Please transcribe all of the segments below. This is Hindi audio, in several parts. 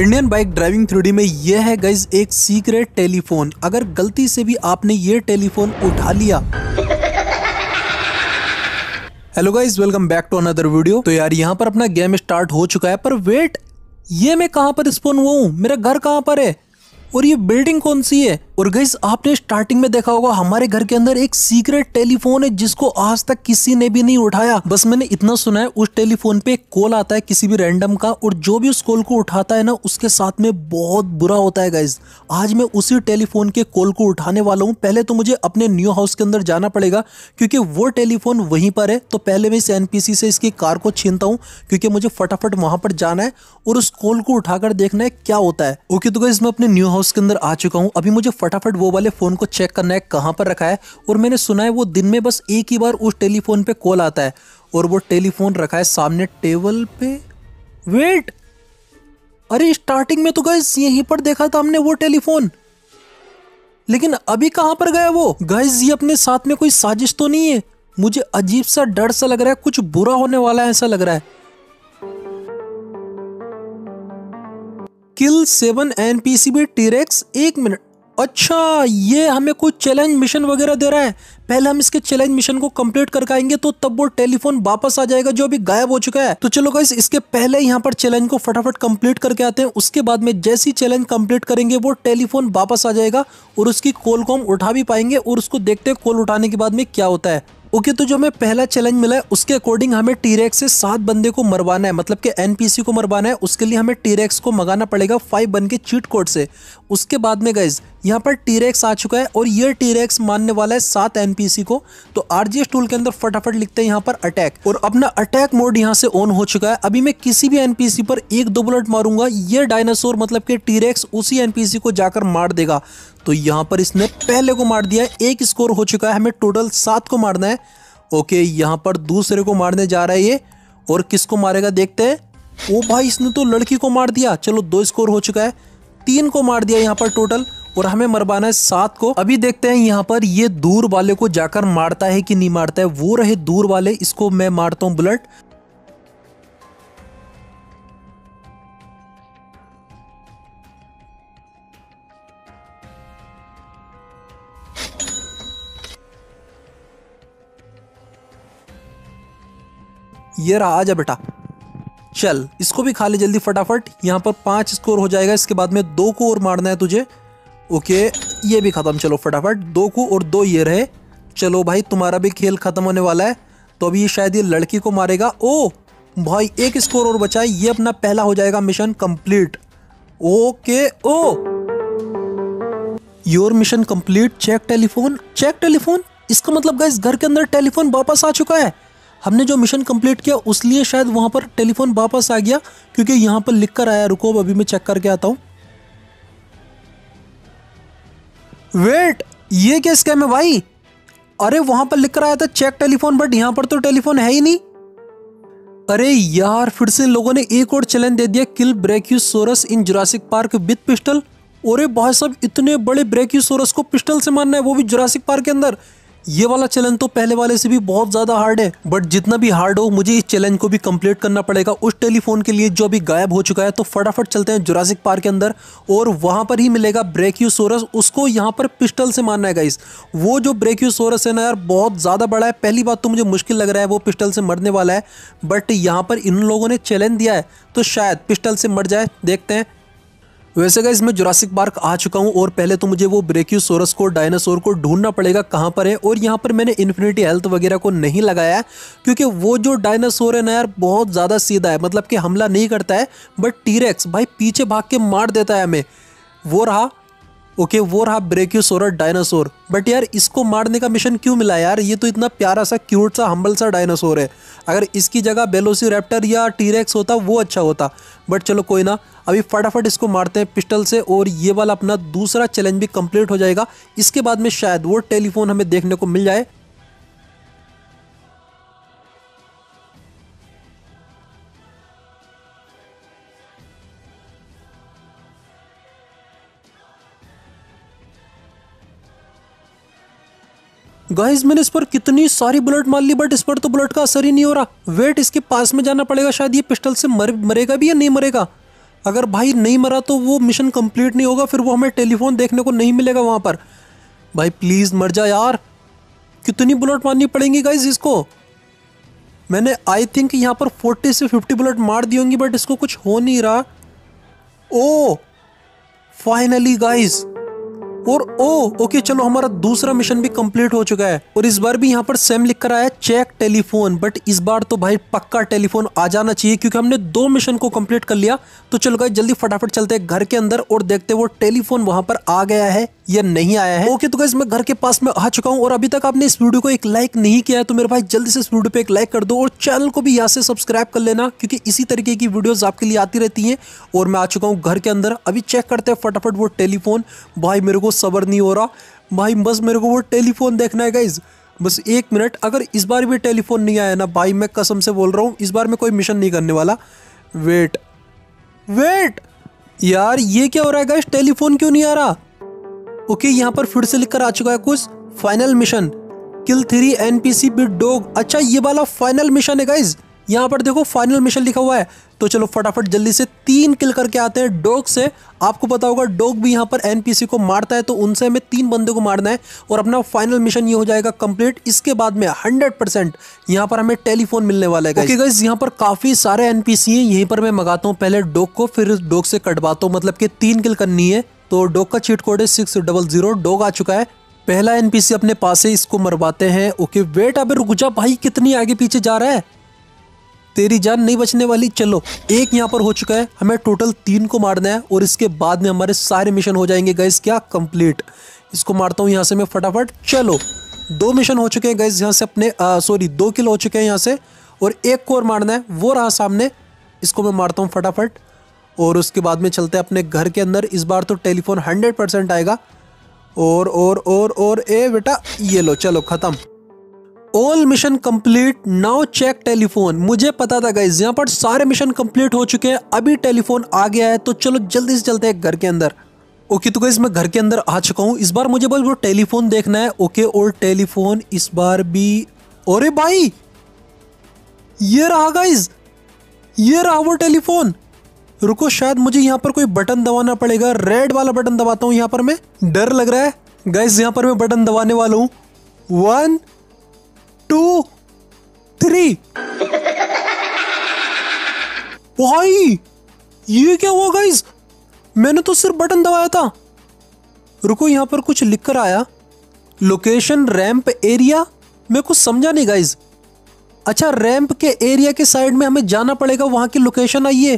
इंडियन बाइक ड्राइविंग थ्री में यह है गाइज़ एक सीक्रेट टेलीफोन अगर गलती से भी आपने ये टेलीफोन उठा लिया। Hello guys welcome back to another video तो यार, यहाँ पर अपना गेम स्टार्ट हो चुका है, पर वेट ये मैं कहाँ पर स्पोन हुआ हूँ? मेरा घर कहाँ पर है? और ये बिल्डिंग कौन सी है? और गैस आपने स्टार्टिंग में देखा होगा, हमारे घर के अंदर एक सीक्रेट टेलीफोन है जिसको आज तक किसी ने भी नहीं उठाया। बस मैंने इतना सुना है, उस टेलीफोन पे एक कॉल आता है किसी भी रैंडम का और जो भी उस कॉल को उठाता है ना, उसके साथ में बहुत बुरा होता है गैस आज मैं उसी टेलीफोन के कॉल को उठाने वाला हूँ। पहले तो मुझे अपने न्यू हाउस के अंदर जाना पड़ेगा, क्योंकि वो टेलीफोन वहीं पर है। तो पहले मैं इस एनपीसी से इसकी कार को छीनता हूँ, क्योंकि मुझे फटाफट वहाँ पर जाना है और उस कॉल को उठाकर देखना है क्या होता है। ओके तो गैस मैं अपने न्यू हाउस के अंदर आ चुका हूँ। अभी मुझे फटाफट वो वाले फ़ोन को चेक करना है कहाँ पर रखा है। और मैंने सुना है वो दिन में बस एक ही बार उस टेलीफोन पे कॉल आता है। और वो टेलीफोन रखा है सामने टेबल पे। वेट! अरे, स्टार्टिंग में तो गैस यहीं पर देखा था हमने वो टेलीफोन। लेकिन अभी कहाँ पर गया वो? गैस ये अपने साथ में कोई साजिश तो नहीं है। मुझे अजीब सा डर सा लग रहा है, कुछ बुरा होने वाला है ऐसा लग रहा है। Kill seven NPCB T rex एक मिनट अच्छा ये हमें कुछ चैलेंज मिशन वगैरह दे रहा है। पहले हम इसके चैलेंज मिशन को कंप्लीट करके आएँगे तो तब वो टेलीफोन वापस आ जाएगा, जो अभी गायब हो चुका है। तो चलो गाइस इसके पहले यहाँ पर चैलेंज को फटाफट कंप्लीट करके आते हैं। उसके बाद में जैसी चैलेंज कंप्लीट करेंगे, वो टेलीफोन वापस आ जाएगा, और उसकी कॉल को हम उठा भी पाएँगे, और उसको देखते हैं कॉल उठाने के बाद में क्या होता है। ओके तो जो हमें पहला चैलेंज मिला है, उसके अकॉर्डिंग हमें टीरेक्स से सात बंदे को मरवाना है। मतलब कि एनपीसी को मरवाना है, उसके लिए हमें टीरेक्स को मंगाना पड़ेगा फाइव बन के चीट कोड से। उसके बाद में गैस यहाँ पर टीरेक्स आ चुका है और ये टीरेक्स मानने वाला है सात एनपीसी को। तो आरजीएस टूल के अंदर फटाफट लिखते हैं यहाँ पर अटैक और अपना अटैक मोड यहाँ से ऑन हो चुका है। अभी मैं किसी भी एनपीसी पर एक दो बुलेट मारूँगा, ये डायनासोर मतलब कि टीरेक्स उसी एनपीसी को जाकर मार देगा। तो यहाँ पर इसने पहले को मार दिया है, एक स्कोर हो चुका है, हमें टोटल सात को मारना है। ओके यहाँ पर दूसरे को मारने जा रहा है ये। और किसको मारेगा देखते हैं। ओ भाई, इसने तो लड़की को मार दिया। चलो, दो स्कोर हो चुका है। तीन को मार दिया यहाँ पर टोटल और हमें मरवाना है सात को। अभी देखते हैं यहाँ पर ये दूर वाले को जाकर मारता है कि नहीं मारता है। वो रहे दूर वाले, इसको मैं मारता हूँ बुलेट। ये रहा आजा बेटा। चल, इसको भी खा ले जल्दी फटाफट। यहाँ पर पाँच स्कोर हो जाएगा, इसके बाद में दो को और मारना है तुझे। ओके, ये भी खत्म, चलो फटाफट। दो को और दो ये रहे। चलो भाई, तुम्हारा भी खेल खत्म होने वाला है। तो अभी ये शायद ये लड़की को मारेगा। ओ, भाई, एक स्कोर और बचा है। ये अपना पहला हो जाएगा mission complete okay, O. Your mission complete check telephone check telephone इसका मतलब गाइस घर के अंदर टेलीफोन वापस आ चुका है। हमने जो मिशन कंप्लीट किया उस लिए शायद वहाँ पर टेलीफोन वापस आ गया, क्योंकि यहाँ पर लिख कर आया। रुको अभी मैं चेक करके आता हूँ। वेट, ये क्या स्कैम है भाई? अरे वहाँ पर लिख कर आया था चेक टेलीफोन बट यहाँ पर तो टेलीफोन है ही नहीं। अरे यार, फिर से लोगों ने एक और चैलेंज दे दिया kill brachiosaurus in Jurassic Park with pistol और भाई साहब, इतने बड़े ब्रेक्यूसोरस को पिस्टल से मारना है, वो भी जुरासिक पार्क के अंदर। ये वाला चैलेंज तो पहले वाले से भी बहुत ज़्यादा हार्ड है बट जितना भी हार्ड हो, मुझे इस चैलेंज को भी कंप्लीट करना पड़ेगा। उस टेलीफोन के लिए जो अभी गायब हो चुका है तो फटाफट चलते हैं जुरासिक पार्क के अंदर, और वहाँ पर ही मिलेगा ब्रेक्यूसोरस उसको यहाँ पर पिस्टल से मारना है गाइस वो जो ब्रेक्यूसोरस है ना यार, बहुत ज़्यादा बड़ा है। पहली बात तो मुझे मुश्किल लग रहा है, वो पिस्टल से मरने वाला है। बट यहाँ पर इन लोगों ने चैलेंज दिया है तो शायद पिस्टल से मर जाए। देखते हैं। वैसे गाइज़ मैं जुरासिक पार्क आ चुका हूँ और पहले तो मुझे वो ब्रेक्यू सोरस को डायनासोर को ढूंढना पड़ेगा कहाँ पर है और यहाँ पर मैंने इन्फिनिटी हेल्थ वगैरह को नहीं लगाया है, क्योंकि वो जो डायनासोर है ना यार, बहुत ज़्यादा सीधा है मतलब कि हमला नहीं करता है बट टीरेक्स भाई पीछे भाग के मार देता है हमें। वो रहा ओके वो रहा ब्रेक्यूसोरस डायनासोर बट यार, इसको मारने का मिशन क्यों मिला यार? ये तो इतना प्यारा सा क्यूट सा हम्बल सा डायनासोर है। अगर इसकी जगह बेलोसी रैप्टर या टीरेक्स होता, वो अच्छा होता। बट चलो कोई ना, अभी फटाफट इसको मारते हैं पिस्टल से और ये वाला अपना दूसरा चैलेंज भी कंप्लीट हो जाएगा। इसके बाद में शायद वो टेलीफोन हमें देखने को मिल जाए। गाइस मैंने इस पर कितनी सारी बुलेट मार ली बट इस पर तो बुलेट का असर ही नहीं हो रहा। वेट इसके पास में जाना पड़ेगा शायद ये पिस्टल से मर, मरेगा भी या नहीं मरेगा? अगर भाई नहीं मरा तो वो मिशन कंप्लीट नहीं होगा फिर वो हमें टेलीफोन देखने को नहीं मिलेगा वहाँ पर। भाई प्लीज़ मर जा यार। कितनी बुलेट मारनी पड़ेंगी गाइज़ इसको? मैंने आई थिंक यहाँ पर 40 से 50 बुलेट मार दी होंगी बट इसको कुछ हो नहीं रहा। ओ फाइनली गाइज़ और ओ, ओके, चलो हमारा दूसरा मिशन भी कंप्लीट हो चुका है। और इस बार भी यहाँ पर सेम लिख कर आया चेक टेलीफोन बट इस बार तो भाई पक्का टेलीफोन आ जाना चाहिए, क्योंकि हमने दो मिशन को कंप्लीट कर लिया। तो चलो गाइस जल्दी फटाफट चलते हैं घर के अंदर और देखते वो टेलीफोन वहाँ पर आ गया है या नहीं आया है। ओके तो गाइस मैं घर के पास में आ चुका हूँ और अभी तक आपने इस वीडियो को एक लाइक नहीं किया है तो मेरे भाई जल्दी से इस वीडियो पे एक लाइक कर दो और चैनल को भी यहाँ से सब्सक्राइब कर लेना, क्योंकि इसी तरीके की वीडियोस आपके लिए आती रहती हैं। और मैं आ चुका हूँ घर के अंदर। अभी चेक करते हैं फटाफट वो टेलीफोन भाई मेरे को सबर नहीं हो रहा। भाई, बस मेरे को वो टेलीफोन देखना है गाइज़ बस एक मिनट, अगर इस बार भी टेलीफोन नहीं आया ना, भाई, मैं कसम से बोल रहा हूँ, इस बार मैं कोई मिशन नहीं करने वाला। वेट वेट यार, ये क्या हो रहा है गाइज़ टेलीफोन क्यों नहीं आ रहा? ओके यहाँ पर फिर से लिखकर आ चुका है कुछ। Final mission kill three NPC bit dog अच्छा ये वाला फाइनल मिशन है गाइज़ यहाँ पर देखो फाइनल मिशन लिखा हुआ है। तो चलो फटाफट जल्दी से तीन किल करके आते हैं डॉग से। आपको पता होगा डॉग भी यहाँ पर एनपीसी को मारता है तो उनसे हमें तीन बंदे को मारना है और अपना फाइनल मिशन ये हो जाएगा कंप्लीट इसके बाद में हंड्रेड परसेंट यहाँ पर हमें टेलीफोन मिलने वाला है okay, गाइज़ यहाँ पर काफ़ी सारे एनपीसी हैं यहीं पर मैं मंगाता हूँ पहले डॉग को फिर डॉग से कटवाता हूँ। मतलब की तीन किल करनी है तो डॉग का चीट कोड है सिक्स डबल ज़ीरो डॉग आ चुका है। पहला एनपीसी अपने पास है इसको मरवाते हैं। ओके वेट अबे रुक जा भाई कितनी आगे पीछे जा रहा है? तेरी जान नहीं बचने वाली। चलो, एक यहाँ पर हो चुका है। हमें टोटल तीन को मारना है और इसके बाद में हमारे सारे मिशन हो जाएँगे गैस क्या? कंप्लीट इसको मारता हूँ यहाँ से मैं फटाफट। चलो, दो मिशन हो चुके हैं गैस यहाँ से अपने सॉरी दो किल हो चुके हैं यहाँ से। और एक को और मारना है, वो रहा सामने। इसको मैं मारता हूँ फटाफट। और उसके बाद में चलते हैं अपने घर के अंदर। इस बार तो टेलीफोन हंड्रेड परसेंट आएगा। और और और और, ए बेटा, ये लो, चलो, खत्म। All mission complete now check telephone मुझे पता था गाइज़ यहाँ पर सारे मिशन कंप्लीट हो चुके हैं। अभी टेलीफोन आ गया है तो चलो जल्दी से चलते हैं घर के अंदर। ओके तो गाइज़ मैं घर के अंदर आ चुका हूँ। इस बार मुझे बस वो टेलीफोन देखना है। ओके और टेलीफोन इस बार भी। अरे भाई! ये रहा गाइज़ ये रहा वो टेलीफोन रुको, शायद मुझे यहाँ पर कोई बटन दबाना पड़ेगा। रेड वाला बटन दबाता हूँ यहाँ पर मैं। डर लग रहा है। गाइज़ यहाँ पर मैं बटन दबाने वाला हूँ। वन टू थ्री भाई ये क्या हुआ गाइज़ मैंने तो सिर्फ़ बटन दबाया था। रुको, यहाँ पर कुछ लिखकर आया। लोकेशन रैंप एरिया मैं कुछ समझा नहीं गाइज़ अच्छा रैंप के एरिया के साइड में हमें जाना पड़ेगा, वहाँ की लोकेशन आइए।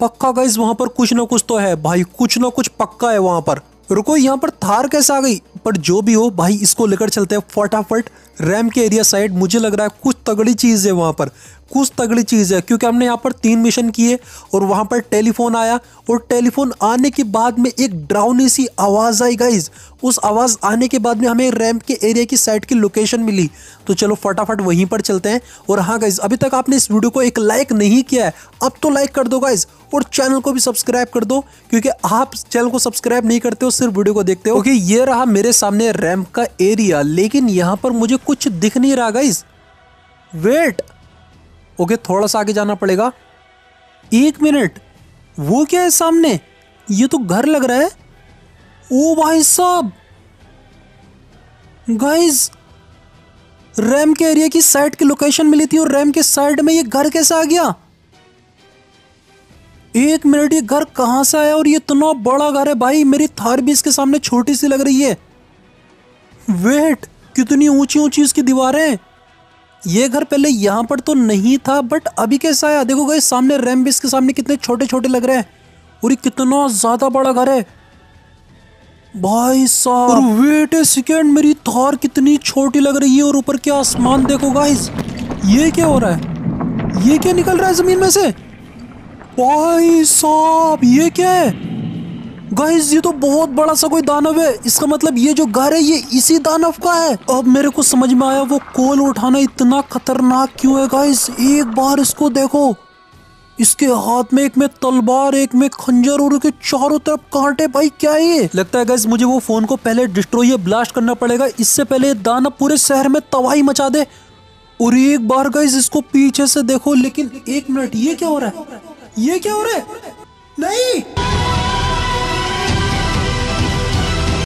पक्का गाइज़ वहाँ पर कुछ ना कुछ तो है। भाई, कुछ ना कुछ पक्का है वहाँ पर। रुको, यहाँ पर थार कैसे आ गई? पर जो भी हो, भाई, इसको लेकर चलते हैं फटाफट। रैम के एरिया साइड, मुझे लग रहा है कुछ तगड़ी चीज़ है वहाँ पर। कुछ तगड़ी चीज़ है, क्योंकि हमने यहाँ पर तीन मिशन किए और वहाँ पर टेलीफोन आया और टेलीफोन आने के बाद में एक ड्राउनी सी आवाज़ आई गाइज़ उस आवाज़ आने के बाद में हमें रैम्प के एरिया की साइड की लोकेशन मिली। तो चलो फटाफट वहीं पर चलते हैं। और हाँ गाइज़ अभी तक आपने इस वीडियो को एक लाइक नहीं किया है, अब तो लाइक कर दो गाइज़ और चैनल को भी सब्सक्राइब कर दो, क्योंकि आप चैनल को सब्सक्राइब नहीं करते हो, सिर्फ़ वीडियो को देखते हो। ओके ये रहा मेरे सामने रैम्प का एरिया लेकिन यहाँ पर मुझे कुछ दिख नहीं रहा गाइज़ वेट ओके, थोड़ा सा आगे जाना पड़ेगा। एक मिनट, वो क्या है सामने? ये तो घर लग रहा है। ओ भाई साहब! गाइस रैम के एरिया की साइड की लोकेशन मिली थी और रैम के साइड में ये घर कैसे आ गया? एक मिनट, ये घर कहाँ से आया और ये इतना बड़ा घर है भाई? मेरी थार भी इसके सामने छोटी सी लग रही है। वेट कितनी ऊँची ऊँची इसकी दीवारें? ये घर पहले यहाँ पर तो नहीं था बट अभी कैसा आया देखो गए सामने रैम इसके सामने कितने छोटे छोटे लग रहे हैं। और ये कितना ज़्यादा बड़ा घर है। भाई साहब। वेट ए सेकेंड मेरी थार कितनी छोटी लग रही है और ऊपर के आसमान देखो गाइस ये क्या हो रहा है? ये क्या निकल रहा है ज़मीन में से? भाई साहब, ये क्या है? गाइस ये तो बहुत बड़ा सा कोई दानव है। इसका मतलब ये जो घर है, ये इसी दानव का है। अब मेरे को समझ में आया, वो कोल उठाना इतना खतरनाक क्यों है गाइस एक बार इसको देखो। इसके हाथ में एक में तलवार, एक में खंजर और के चारों तरफ़ कांटे। भाई, क्या ये? लगता है गैस मुझे वो फ़ोन को पहले डिस्ट्रॉय ब्लास्ट करना पड़ेगा। इससे पहले दानव पूरे शहर में तबाही मचा दे। और एक बार गैस इसको पीछे से देखो, लेकिन एक मिनट, ये क्या हो रहा है? ये क्या हो रहा है? नहीं!